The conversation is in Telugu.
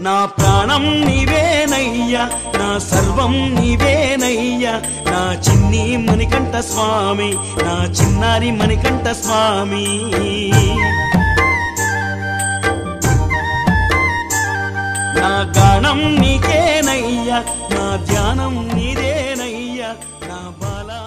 నా ప్రాణం నీవేనయ్యా నా సర్వం నీవేనయ్యా నా చిన్ని మణికంఠ స్వామి నా చిన్నారి మణికంఠ స్వామి. నా గానం నీకేనయ్యా నా ధ్యానం నీదేనయ్యా నా బాలా